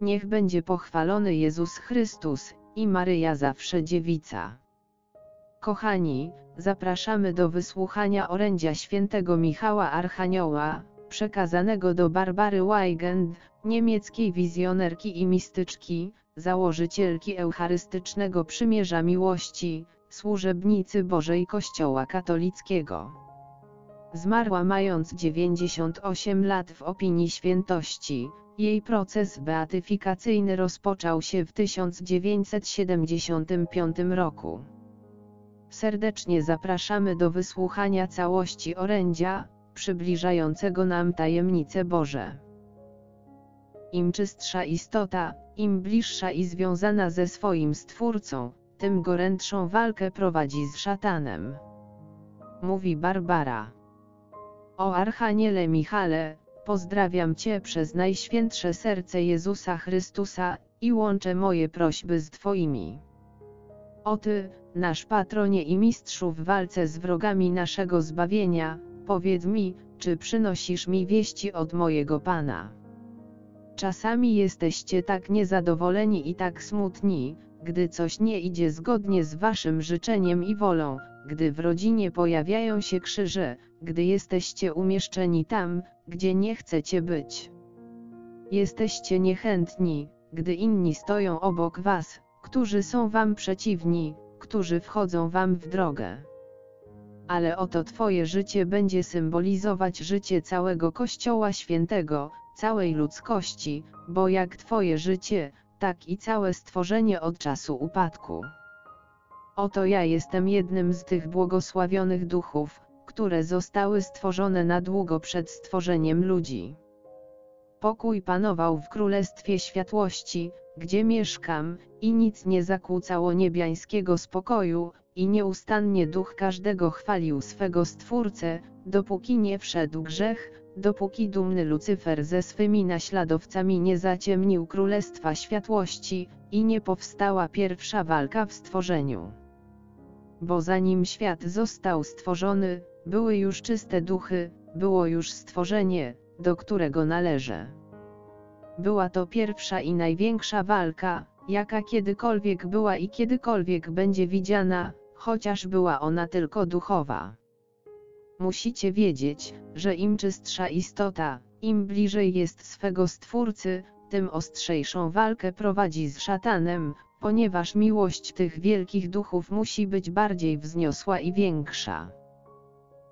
Niech będzie pochwalony Jezus Chrystus i Maryja zawsze dziewica. Kochani, zapraszamy do wysłuchania orędzia świętego Michała Archanioła, przekazanego do Barbary Weigand, niemieckiej wizjonerki i mistyczki, założycielki Eucharystycznego Przymierza Miłości, służebnicy Bożej Kościoła katolickiego. Zmarła mając 98 lat w opinii świętości, jej proces beatyfikacyjny rozpoczął się w 1975 roku. Serdecznie zapraszamy do wysłuchania całości orędzia, przybliżającego nam tajemnice Boże. Im czystsza istota, im bliższa i związana ze swoim Stwórcą, tym gorętszą walkę prowadzi z szatanem. Mówi Barbara. O Archaniele Michale, pozdrawiam Cię przez Najświętsze Serce Jezusa Chrystusa, i łączę moje prośby z Twoimi. O Ty, nasz patronie i mistrzu w walce z wrogami naszego zbawienia, powiedz mi, czy przynosisz mi wieści od mojego Pana. Czasami jesteście tak niezadowoleni i tak smutni, gdy coś nie idzie zgodnie z waszym życzeniem i wolą, gdy w rodzinie pojawiają się krzyże, gdy jesteście umieszczeni tam, gdzie nie chcecie być. Jesteście niechętni, gdy inni stoją obok was, którzy są wam przeciwni, którzy wchodzą wam w drogę. Ale oto Twoje życie będzie symbolizować życie całego Kościoła Świętego, całej ludzkości, bo jak Twoje życie, tak i całe stworzenie od czasu upadku. Oto ja jestem jednym z tych błogosławionych duchów, które zostały stworzone na długo przed stworzeniem ludzi. Pokój panował w Królestwie Światłości, gdzie mieszkam, i nic nie zakłócało niebiańskiego spokoju, i nieustannie duch każdego chwalił swego Stwórcę, dopóki nie wszedł grzech, dopóki dumny Lucyfer ze swymi naśladowcami nie zaciemnił Królestwa Światłości, i nie powstała pierwsza walka w stworzeniu. Bo zanim świat został stworzony, były już czyste duchy, było już stworzenie, do którego należę. Była to pierwsza i największa walka, jaka kiedykolwiek była i kiedykolwiek będzie widziana, chociaż była ona tylko duchowa. Musicie wiedzieć, że im czystsza istota, im bliżej jest swego Stwórcy, tym ostrzejszą walkę prowadzi z szatanem, ponieważ miłość tych wielkich duchów musi być bardziej wzniosła i większa.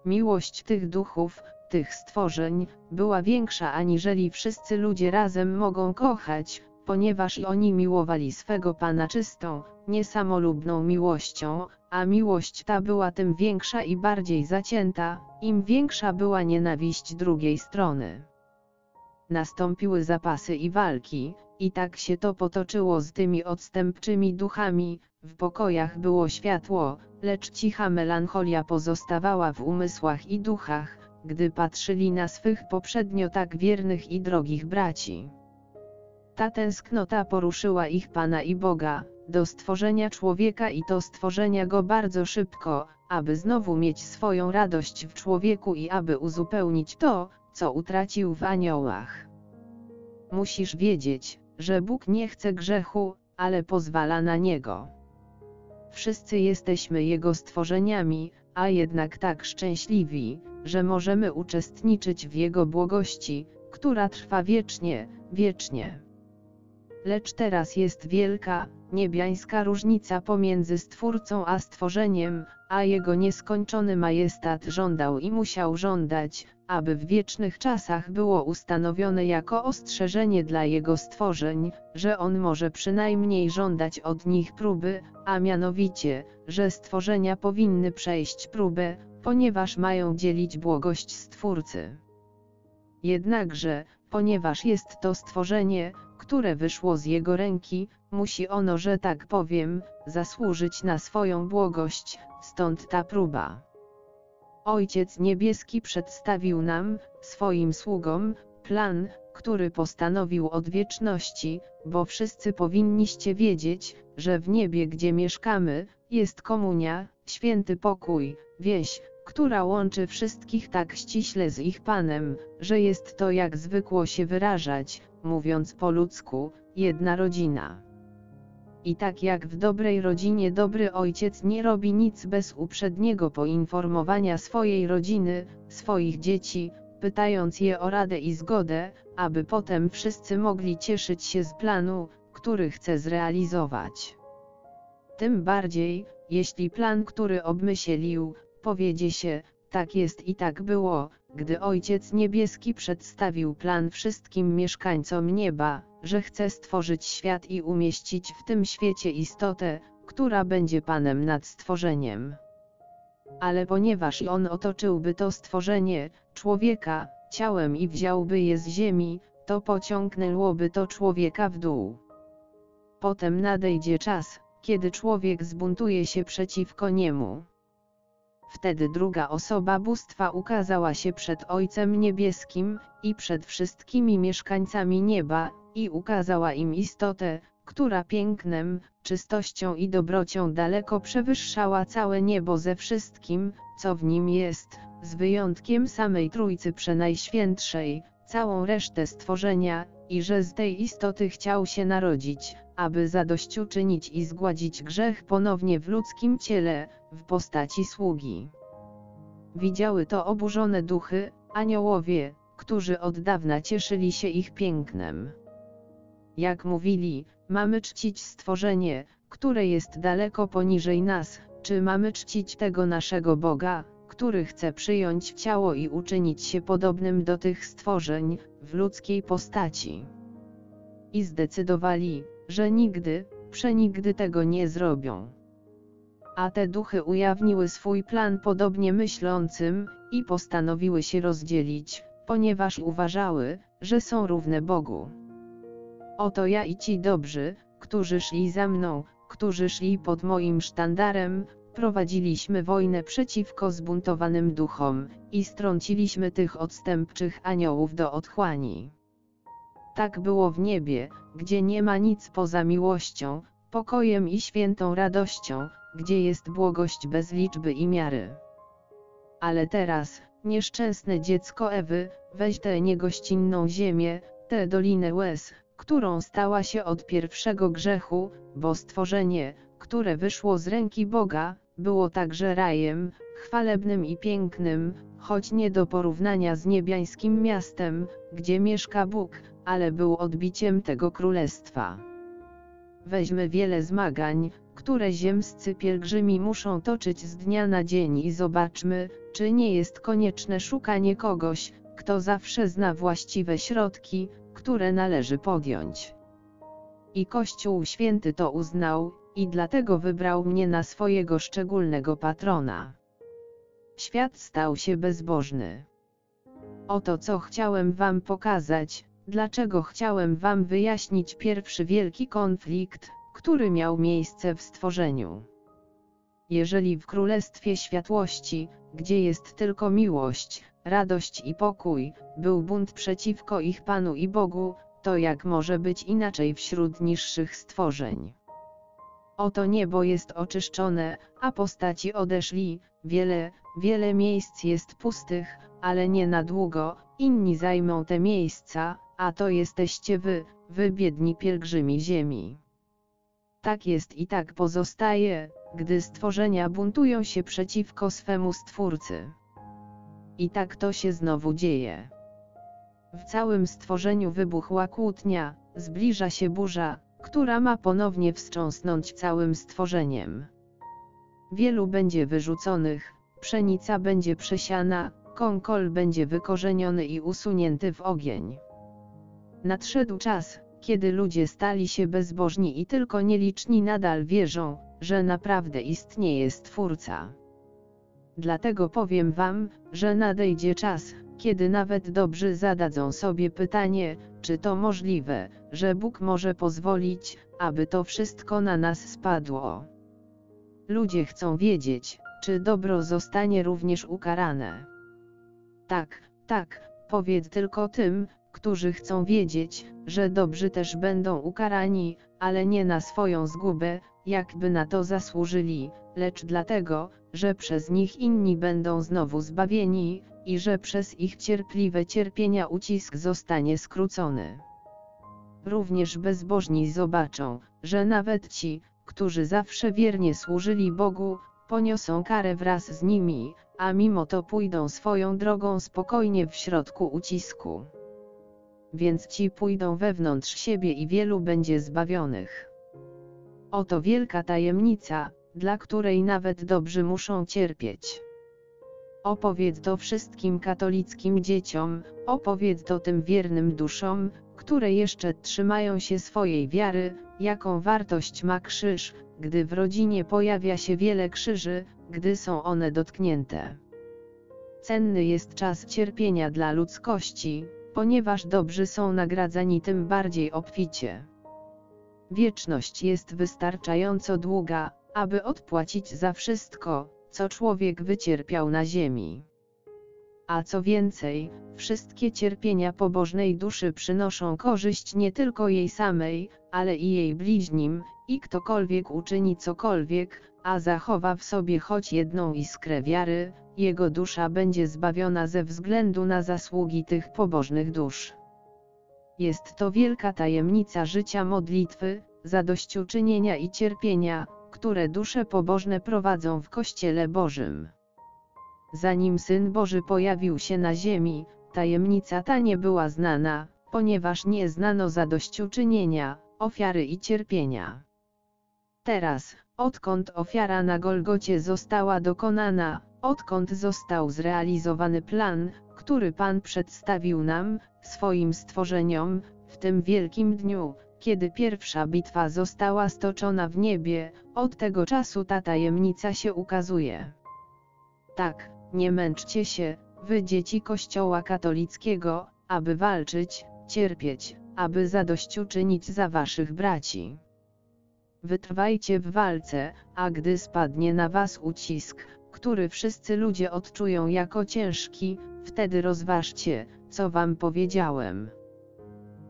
Miłość tych duchów, tych stworzeń, była większa aniżeli wszyscy ludzie razem mogą kochać, ponieważ i oni miłowali swego Pana czystą, niesamolubną miłością, a miłość ta była tym większa i bardziej zacięta, im większa była nienawiść drugiej strony. Nastąpiły zapasy i walki, i tak się to potoczyło z tymi odstępczymi duchami, w pokojach było światło, lecz cicha melancholia pozostawała w umysłach i duchach, gdy patrzyli na swych poprzednio tak wiernych i drogich braci. Ta tęsknota poruszyła ich Pana i Boga, do stworzenia człowieka i to stworzenia go bardzo szybko, aby znowu mieć swoją radość w człowieku i aby uzupełnić to, co utracił w aniołach. Musisz wiedzieć, że Bóg nie chce grzechu, ale pozwala na niego. Wszyscy jesteśmy Jego stworzeniami, a jednak tak szczęśliwi, że możemy uczestniczyć w Jego błogości, która trwa wiecznie, wiecznie. Lecz teraz jest wielka, niebiańska różnica pomiędzy Stwórcą a stworzeniem, a Jego nieskończony majestat żądał i musiał żądać, aby w wiecznych czasach było ustanowione jako ostrzeżenie dla Jego stworzeń, że On może przynajmniej żądać od nich próby, a mianowicie, że stworzenia powinny przejść próbę, ponieważ mają dzielić błogość Stwórcy. Jednakże, ponieważ jest to stworzenie, które wyszło z jego ręki, musi ono, że tak powiem, zasłużyć na swoją błogość, stąd ta próba. Ojciec Niebieski przedstawił nam, swoim sługom, plan, który postanowił od wieczności, bo wszyscy powinniście wiedzieć, że w niebie gdzie mieszkamy, jest komunia, święty pokój, wieś, która łączy wszystkich tak ściśle z ich Panem, że jest to jak zwykło się wyrażać, mówiąc po ludzku, jedna rodzina. I tak jak w dobrej rodzinie dobry ojciec nie robi nic bez uprzedniego poinformowania swojej rodziny, swoich dzieci, pytając je o radę i zgodę, aby potem wszyscy mogli cieszyć się z planu, który chce zrealizować. Tym bardziej, jeśli plan, który obmyślił, powiedzie się, tak jest i tak było, gdy Ojciec Niebieski przedstawił plan wszystkim mieszkańcom nieba, że chce stworzyć świat i umieścić w tym świecie istotę, która będzie Panem nad stworzeniem. Ale ponieważ On otoczyłby to stworzenie, człowieka, ciałem i wziąłby je z ziemi, to pociągnęłoby to człowieka w dół. Potem nadejdzie czas, kiedy człowiek zbuntuje się przeciwko niemu. Wtedy druga osoba bóstwa ukazała się przed Ojcem Niebieskim i przed wszystkimi mieszkańcami nieba, i ukazała im istotę, która pięknem, czystością i dobrocią daleko przewyższała całe niebo ze wszystkim, co w nim jest, z wyjątkiem samej Trójcy Przenajświętszej, całą resztę stworzenia, i że z tej istoty chciał się narodzić, aby zadośćuczynić i zgładzić grzech ponownie w ludzkim ciele, w postaci sługi. Widziały to oburzone duchy, aniołowie, którzy od dawna cieszyli się ich pięknem. Jak mówili, mamy czcić stworzenie, które jest daleko poniżej nas, czy mamy czcić tego naszego Boga, który chce przyjąć ciało i uczynić się podobnym do tych stworzeń, w ludzkiej postaci. I zdecydowali, że nigdy, przenigdy tego nie zrobią. A te duchy ujawniły swój plan podobnie myślącym, i postanowiły się rozdzielić, ponieważ uważały, że są równe Bogu. Oto ja i ci dobrzy, którzy szli za mną, którzy szli pod moim sztandarem, prowadziliśmy wojnę przeciwko zbuntowanym duchom, i strąciliśmy tych odstępczych aniołów do otchłani. Tak było w niebie, gdzie nie ma nic poza miłością, pokojem i świętą radością, gdzie jest błogość bez liczby i miary. Ale teraz, nieszczęsne dziecko Ewy, weź tę niegościnną ziemię, tę dolinę łez, którą stała się od pierwszego grzechu, bo stworzenie, które wyszło z ręki Boga, było także rajem, chwalebnym i pięknym, choć nie do porównania z niebiańskim miastem, gdzie mieszka Bóg, ale był odbiciem tego królestwa. Weźmy wiele zmagań, które ziemscy pielgrzymi muszą toczyć z dnia na dzień i zobaczmy, czy nie jest konieczne szukanie kogoś, kto zawsze zna właściwe środki, które należy podjąć. I Kościół Święty to uznał, i dlatego wybrał mnie na swojego szczególnego patrona. Świat stał się bezbożny. Oto co chciałem wam pokazać, dlaczego chciałem wam wyjaśnić pierwszy wielki konflikt, który miał miejsce w stworzeniu. Jeżeli w Królestwie Światłości, gdzie jest tylko miłość, radość i pokój, był bunt przeciwko ich Panu i Bogu, to jak może być inaczej wśród niższych stworzeń? Oto niebo jest oczyszczone, a postaci odeszli, wiele, wiele miejsc jest pustych, ale nie na długo, inni zajmą te miejsca, a to jesteście wy, wy biedni pielgrzymi ziemi. Tak jest i tak pozostaje, gdy stworzenia buntują się przeciwko swemu Stwórcy. I tak to się znowu dzieje. W całym stworzeniu wybuchła kłótnia, zbliża się burza, która ma ponownie wstrząsnąć całym stworzeniem. Wielu będzie wyrzuconych, pszenica będzie przesiana, konkol będzie wykorzeniony i usunięty w ogień. Nadszedł czas, kiedy ludzie stali się bezbożni i tylko nieliczni nadal wierzą, że naprawdę istnieje Stwórca. Dlatego powiem wam, że nadejdzie czas, kiedy nawet dobrzy zadadzą sobie pytanie, czy to możliwe, że Bóg może pozwolić, aby to wszystko na nas spadło. Ludzie chcą wiedzieć, czy dobro zostanie również ukarane. Tak, tak, powiedz tylko tym, którzy chcą wiedzieć, że dobrzy też będą ukarani, ale nie na swoją zgubę, jakby na to zasłużyli, lecz dlatego, że przez nich inni będą znowu zbawieni, i że przez ich cierpliwe cierpienia ucisk zostanie skrócony. również bezbożni zobaczą, że nawet ci, którzy zawsze wiernie służyli Bogu, poniosą karę wraz z nimi, a mimo to pójdą swoją drogą spokojnie w środku ucisku. Więc ci pójdą wewnątrz siebie i wielu będzie zbawionych. Oto wielka tajemnica, dla której nawet dobrzy muszą cierpieć. Opowiedz to wszystkim katolickim dzieciom, opowiedz to tym wiernym duszom, które jeszcze trzymają się swojej wiary, jaką wartość ma krzyż, gdy w rodzinie pojawia się wiele krzyży, gdy są one dotknięte. Cenny jest czas cierpienia dla ludzkości, ponieważ dobrzy są nagradzani tym bardziej obficie. Wieczność jest wystarczająco długa, aby odpłacić za wszystko, co człowiek wycierpiał na ziemi. A co więcej, wszystkie cierpienia pobożnej duszy przynoszą korzyść nie tylko jej samej, ale i jej bliźnim, i ktokolwiek uczyni cokolwiek, a zachowa w sobie choć jedną iskrę wiary, jego dusza będzie zbawiona ze względu na zasługi tych pobożnych dusz. Jest to wielka tajemnica życia modlitwy, zadośćuczynienia i cierpienia, które dusze pobożne prowadzą w Kościele Bożym. Zanim Syn Boży pojawił się na ziemi, tajemnica ta nie była znana, ponieważ nie znano zadośćuczynienia, ofiary i cierpienia. Teraz, odkąd ofiara na Golgocie została dokonana, odkąd został zrealizowany plan, który Pan przedstawił nam, swoim stworzeniom, w tym wielkim dniu, kiedy pierwsza bitwa została stoczona w niebie, od tego czasu ta tajemnica się ukazuje. Tak, nie męczcie się, wy dzieci Kościoła katolickiego, aby walczyć, cierpieć, aby zadośćuczynić za waszych braci. Wytrwajcie w walce, a gdy spadnie na was ucisk, który wszyscy ludzie odczują jako ciężki, wtedy rozważcie, co wam powiedziałem.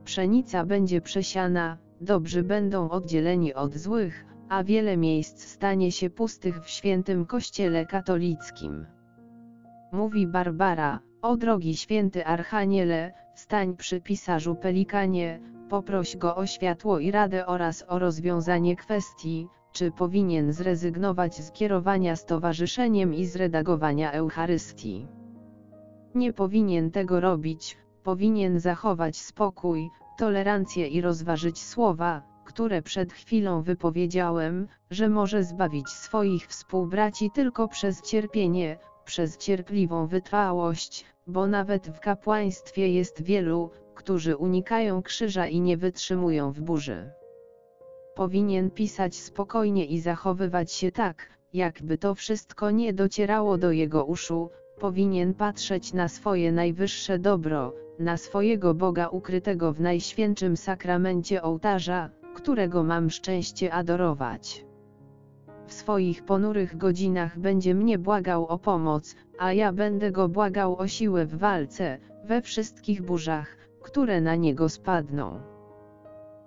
Pszenica będzie przesiana, dobrzy będą oddzieleni od złych, a wiele miejsc stanie się pustych w świętym kościele katolickim. Mówi Barbara, o drogi święty Archaniele, stań przy pisarzu Pelikanie, poproś go o światło i radę oraz o rozwiązanie kwestii, czy powinien zrezygnować z kierowania stowarzyszeniem i z redagowania Eucharystii. Nie powinien tego robić, powinien zachować spokój, tolerancję i rozważyć słowa, które przed chwilą wypowiedziałem, że może zbawić swoich współbraci tylko przez cierpienie, przez cierpliwą wytrwałość, bo nawet w kapłaństwie jest wielu, którzy unikają krzyża i nie wytrzymują w burzy. Powinien pisać spokojnie i zachowywać się tak, jakby to wszystko nie docierało do jego uszu, powinien patrzeć na swoje najwyższe dobro, na swojego Boga ukrytego w najświętszym sakramencie ołtarza, którego mam szczęście adorować. W swoich ponurych godzinach będzie mnie błagał o pomoc, a ja będę go błagał o siłę w walce, we wszystkich burzach, które na niego spadną.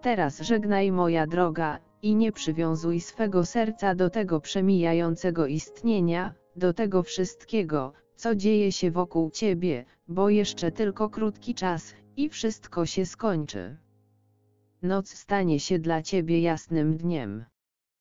Teraz żegnaj moja droga, i nie przywiązuj swego serca do tego przemijającego istnienia, do tego wszystkiego, co dzieje się wokół ciebie, bo jeszcze tylko krótki czas, i wszystko się skończy. Noc stanie się dla ciebie jasnym dniem.